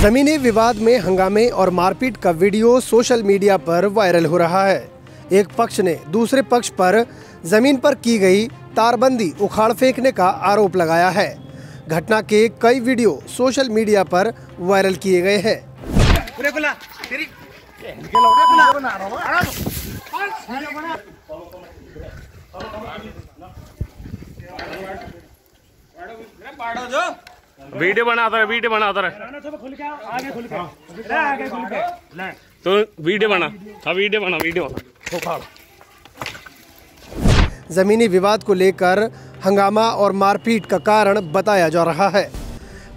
जमीनी विवाद में हंगामे और मारपीट का वीडियो सोशल मीडिया पर वायरल हो रहा है। एक पक्ष ने दूसरे पक्ष पर ज़मीन पर की गई तारबंदी उखाड़ फेंकने का आरोप लगाया है। घटना के कई वीडियो सोशल मीडिया पर वायरल किए गए हैं। वीडियो बनाता रहे वीडियो बनाता रहे। तो वीडियो बना। हाँ वीडियो बना वीडियो बना। जमीनी विवाद को लेकर हंगामा और मारपीट का कारण बताया जा रहा है।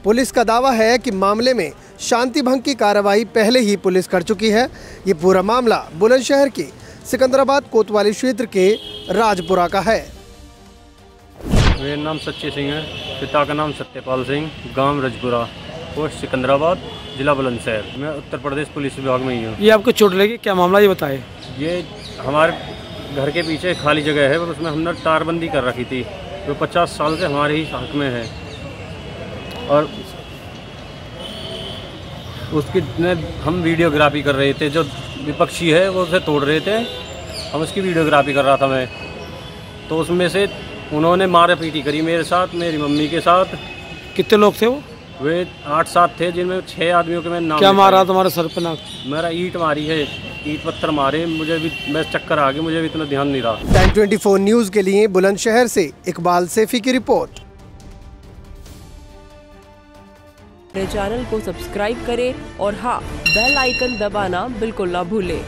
पुलिस का दावा है कि मामले में शांति भंग की कार्रवाई पहले ही पुलिस कर चुकी है। ये पूरा मामला बुलंदशहर के सिकंदराबाद कोतवाली क्षेत्र के राजपुरा का है। मेरा नाम सच्चे सिंह है। पिता का नाम सत्यपाल सिंह गाँव रजपुरा पोस्ट सिकंदराबाद जिला बुलंदशहर। मैं उत्तर प्रदेश पुलिस विभाग में ही हूँ। ये आपको चोट लगी क्या मामला ये बताए? ये हमारे घर के पीछे खाली जगह है और उसमें हमने तारबंदी कर रखी थी। जो पचास साल से हमारे ही हक में है। और उसकी ने हम वीडियोग्राफी कर रहे थे जो विपक्षी है वो उसे तोड़ रहे थे। हम उसकी वीडियोग्राफी कर रहा था मैं। तो उसमें से उन्होंने मारा पीटी करी मेरे साथ मेरी मम्मी के साथ। कितने लोग थे वो? वे आठ सात थे जिनमें छह आदमियों के मैं नाम क्या मारा। तुम्हारे सर पे नाक? मेरा ईट मारी है ईट पत्थर मारे मुझे भी मैं चक्कर आ गए मुझे भी इतना ध्यान नहीं रहा। टेन ट्वेंटी फोर न्यूज़ के लिए बुलंदशहर से इकबाल सेफी की रिपोर्ट। मेरे चैनल को सब्सक्राइब करें और हाँ बेल आइकन दबाना बिल्कुल ना भूलें।